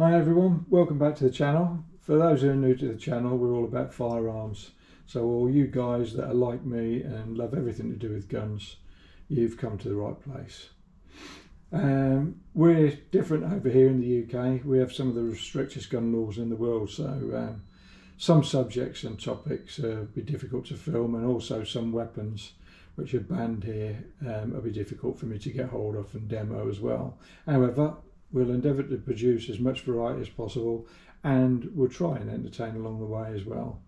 Hi everyone, welcome back to the channel. For those who are new to the channel, we're all about firearms. So all you guys that are like me and love everything to do with guns, you've come to the right place. Um, we're different over here in the UK. We have some of the strictest gun laws in the world, so um, some subjects and topics uh, be difficult to film, and also some weapons which are banned here um, will be difficult for me to get hold of and demo as well. However, we'll endeavour to produce as much variety as possible, and we'll try and entertain along the way as well.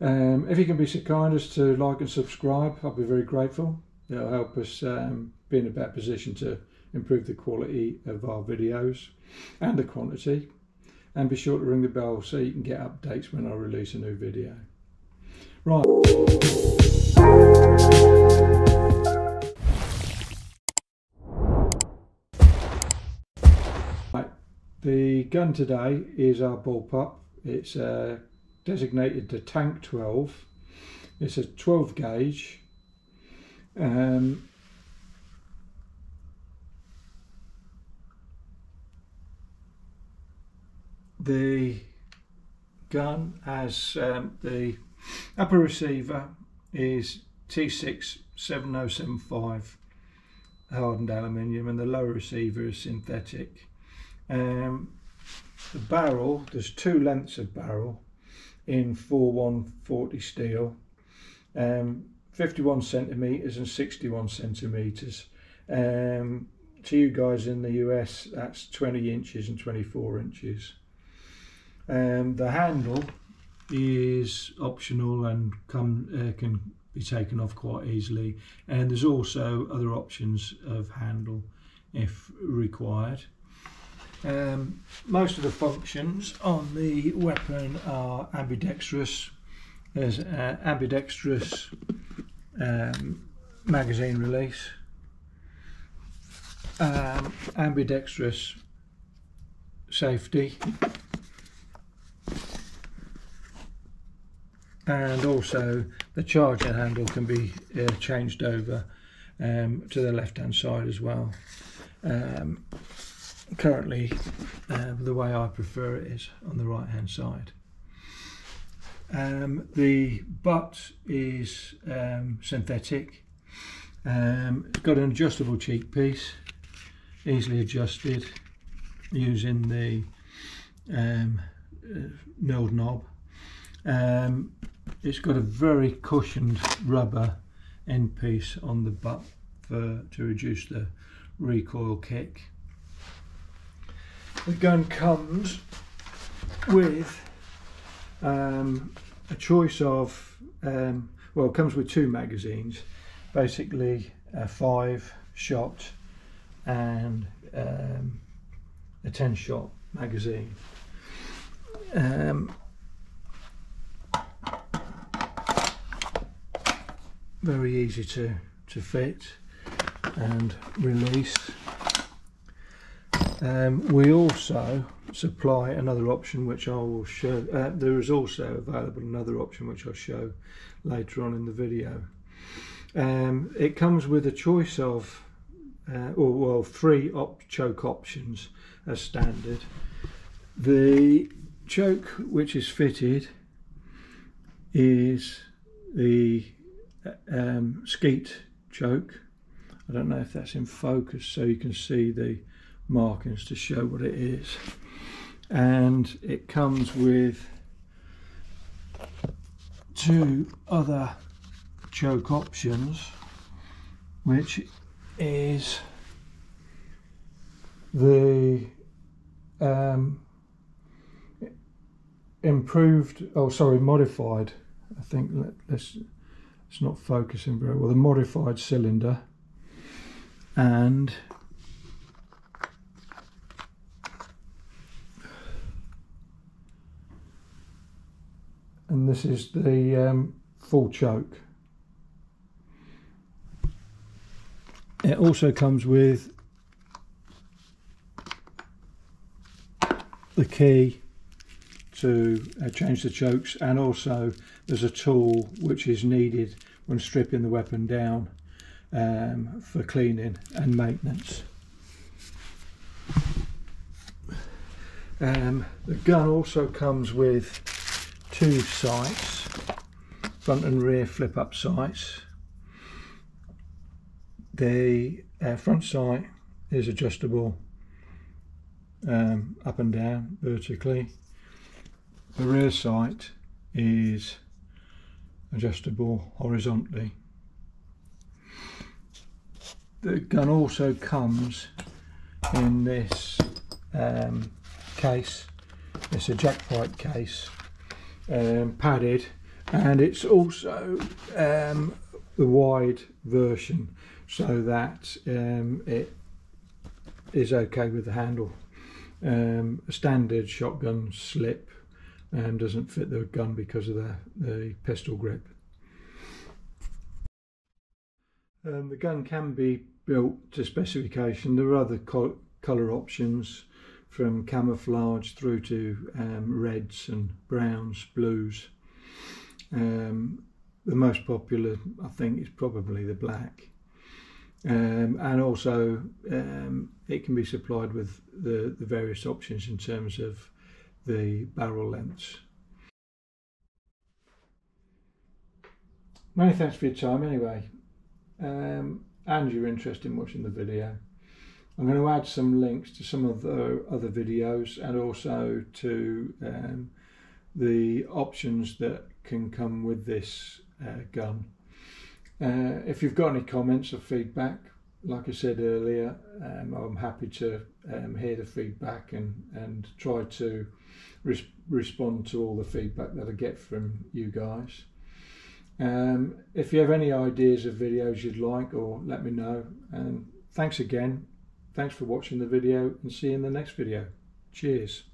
Um, if you can be so kind as to like and subscribe, I'll be very grateful. It'll help us um, be in a better position to improve the quality of our videos and the quantity. And be sure to ring the bell so you can get updates when I release a new video. Right. The gun today is our bullpup. It's uh, designated the Tank 12. It's a 12 gauge. Um, the gun has um, the upper receiver is T67075 hardened aluminium and the lower receiver is synthetic. Um, the barrel, there's two lengths of barrel in 4140 steel, um, 51 centimeters and 61 centimeters. Um, to you guys in the US, that's 20 inches and 24 inches. Um, the handle is optional and come, uh, can be taken off quite easily and there's also other options of handle if required. Um, most of the functions on the weapon are ambidextrous. There's uh, ambidextrous um, magazine release, um, ambidextrous safety, and also the charging handle can be uh, changed over um, to the left hand side as well. Um, currently, uh, the way I prefer it is on the right hand side. Um, the butt is um, synthetic. Um, it's got an adjustable cheek piece, easily adjusted using the um, uh, milled knob. Um, it's got a very cushioned rubber end piece on the butt for, to reduce the recoil kick. The gun comes with um, a choice of, um, well, it comes with two magazines, basically a five shot and um, a 10 shot magazine. Um, very easy to, to fit and release. Um, we also supply another option which I will show. Uh, there is also available another option which I'll show later on in the video. Um, it comes with a choice of, uh, or well, three op choke options as standard. The choke which is fitted is the um, skeet choke. I don't know if that's in focus so you can see the markings to show what it is. And it comes with two other choke options which is the um, improved oh sorry modified I think let, let's it's not focusing very well the modified cylinder and and this is the um, full choke it also comes with the key to uh, change the chokes and also there's a tool which is needed when stripping the weapon down um, for cleaning and maintenance. Um, the gun also comes with two sights, front and rear flip up sights. The uh, front sight is adjustable um, up and down vertically. The rear sight is adjustable horizontally. The gun also comes in this um, case. It's a Jack Pyke case, um, padded, and it's also um, the wide version so that um, it is okay with the handle. Um, a standard shotgun slip and doesn't fit the gun because of the, the pistol grip. Um, the gun can be built to specification. There are other co colour options from camouflage through to um, reds and browns, blues. Um, the most popular, I think, is probably the black. Um, and also, um, it can be supplied with the, the various options in terms of the barrel lengths. Many thanks for your time anyway, um, and your interest in watching the video. I'm going to add some links to some of the other videos and also to um, the options that can come with this uh, gun. Uh, if you've got any comments or feedback, like I said earlier, um, I'm happy to um, hear the feedback and, and try to res respond to all the feedback that I get from you guys. Um, if you have any ideas of videos you'd like or let me know and thanks again thanks for watching the video and see you in the next video. Cheers